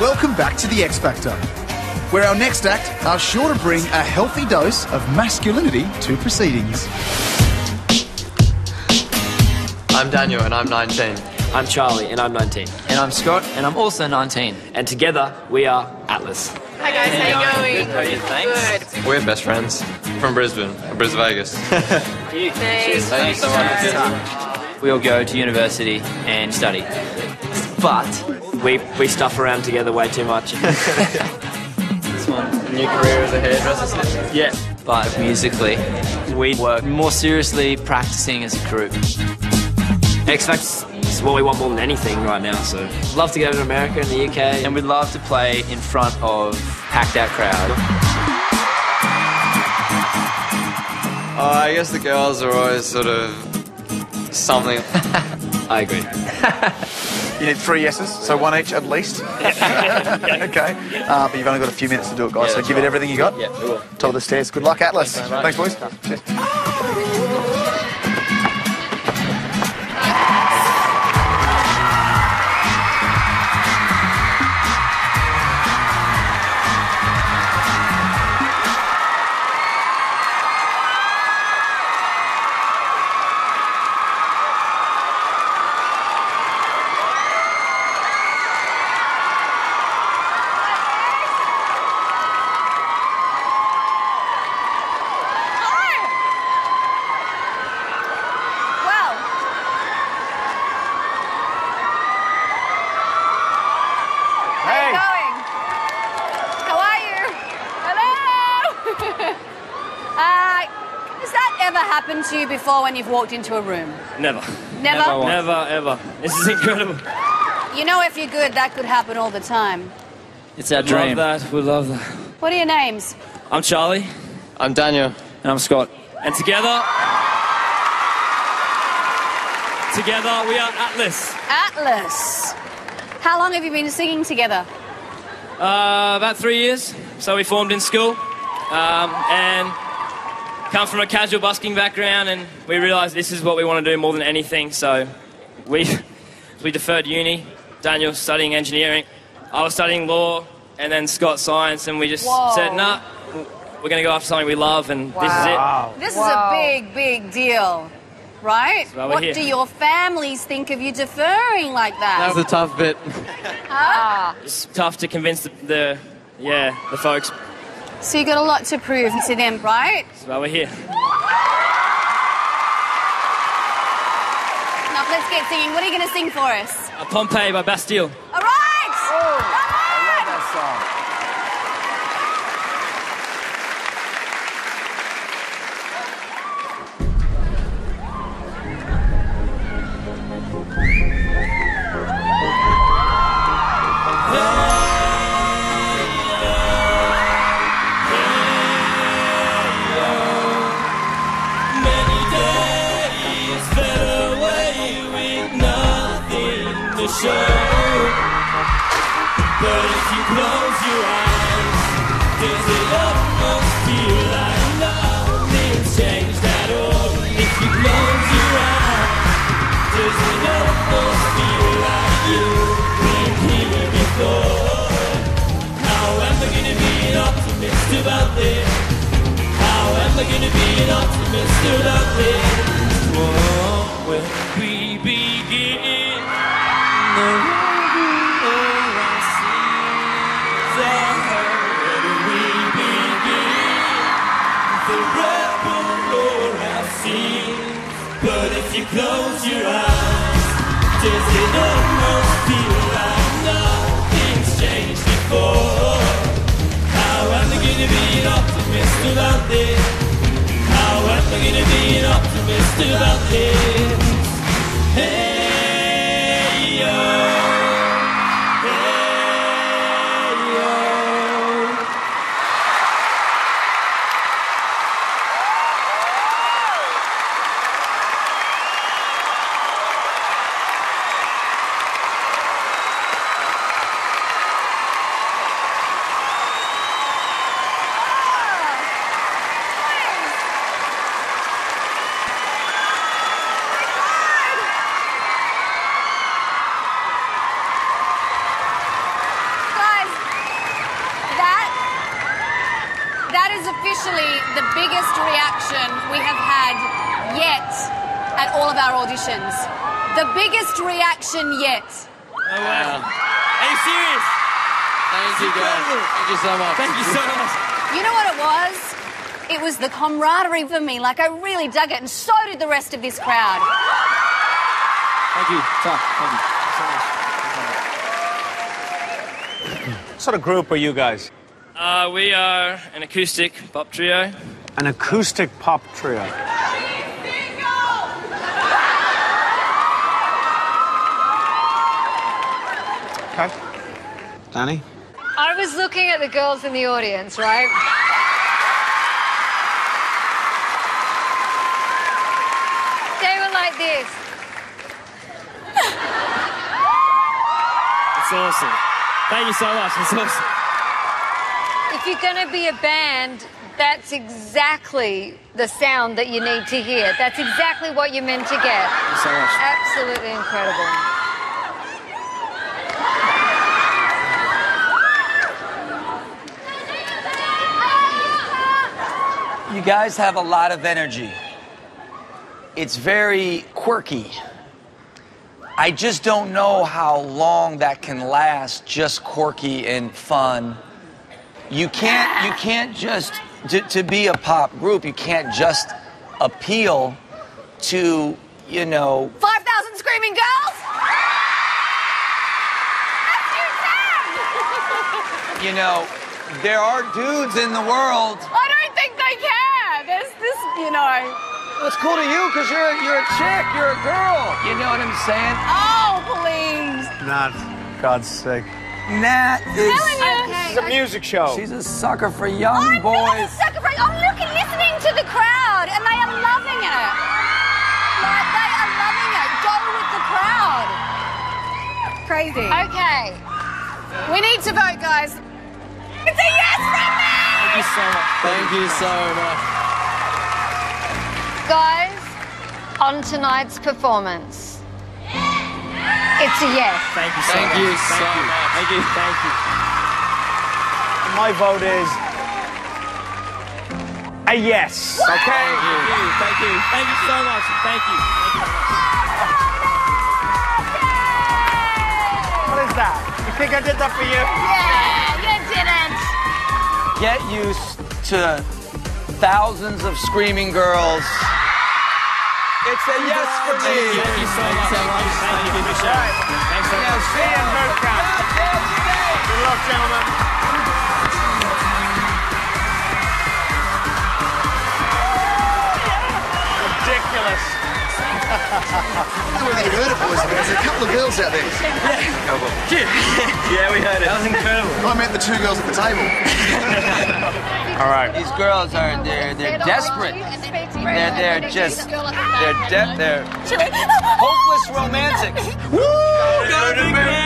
welcome back to the X Factor, where our next act are sure to bring a healthy dose of masculinity to proceedings. I'm Daniel and I'm 19. I'm Charlie and I'm 19. And I'm Scott and I'm also 19. And together we are Atlas. Hi guys, how you going? Good, thanks. Good. We're best friends from Brisbane, Brisbane Vegas. Thanks. Thank you so much. We all go to university and study. But we, we stuff around together way too much. This one. New career as a hairdresser. yeah. But musically, we work more seriously practicing as a group. X Factor is what we want more than anything right now, so love to go to America and the UK. And we'd love to play in front of packed out crowd. Oh, I guess the girls are always sort of something. I agree. You need three yeses, so one each at least. okay. Uh, but you've only got a few minutes to do it, guys, Yeah, so give it everything you got. Yeah, we will. Top of the stairs. Good luck, Atlas. Thanks. Thanks, boys. Cheers. Ever happened to you before when you've walked into a room? Never. Never. Never, ever. This is incredible. You know, if you're good, that could happen all the time. It's our dream. Love that. We love that. What are your names? I'm Charlie. I'm Daniel. And I'm Scott. And together. Together we are Atlas. Atlas. How long have you been singing together? Uh, about three years. So we formed in school. Um, and come from a casual busking background and we realised this is what we want to do more than anything. So we, we deferred uni. Daniel studying engineering. I was studying law and then Scott science and we just Whoa. said, nah, we're going to go after something we love and this is it. This is a big, big deal, right? what here. do your families think of you deferring like That that? was a tough bit. Ah. It's tough to convince the, the yeah, the folks. So you got a lot to prove to them, right? That's why we're here. Now let's get singing. What are you going to sing for us? Pompeii by Bastille. Show. But if you close your eyes, does it almost feel like nothing's changed at all? If you close your eyes, does it almost feel like you've been here before? How am I gonna be an optimist about this? How am I gonna be an optimist about this? Whoa, close your eyes, does it almost feel like nothing's changed before? How am I gonna be an optimist about this? How am I gonna be an optimist about this? Hey actually the biggest reaction we have had yet at all of our auditions. The biggest reaction yet. Oh, wow. Are you serious? Thank you, guys. Thank you so much. Thank you so much. You know what it was? It was the camaraderie for me. Like, I really dug it, and so did the rest of this crowd. Thank you. Thank you. What sort of group are you guys? Uh, we are an acoustic pop trio. An acoustic pop trio. Okay. Dannii? I was looking at the girls in the audience, right? They were like this. It's awesome. Thank you so much. It's awesome. If you're going to be a band, that's exactly the sound that you need to hear. That's exactly what you're meant to get. So much. Absolutely incredible. You guys have a lot of energy. It's very quirky. I just don't know how long that can last, just quirky and fun. You can't you can't just to, to be a pop group, you can't just appeal to, you know, 5,000 screaming girls? That's your sound! you know, there are dudes in the world. I don't think they care. There's this, you know. Well, it's cool to you because you're you're a chick, you're a girl. You know what I'm saying? Oh, please. Not. God's sake. Nat is. This is a music show. She's a sucker for young I'm not a boys. sucker for oh, I'm looking, listening to the crowd, and they are loving it. Like, they are loving it. Go with the crowd. Crazy. Okay. We need to vote, guys. It's a yes from me! Thank you so much. Thank you so much. Guys, on tonight's performance, it's a yes. Thank you so Thank much. you so Thank you. much. Thank you. Thank you. My vote is a yes. Okay. Thank you. Thank you. Thank you so much. Thank you. Thank you so much. What is that? You think I did that for you? Yeah, you didn't. Get used to thousands of screaming girls. It's a yes for me. Thank you so much. Thank you. Appreciate it. Thanks so Now, see you in boot. Good luck, gentlemen. Ridiculous. I don't know whether you heard it, boys, but there's a couple of girls out there. Yeah, yeah we heard it. That was incredible. I meant the two girls at the table. All right. These girls are they're they're desperate. They're they're just they're de- they're hopeless romantics. Woo! Go to bed.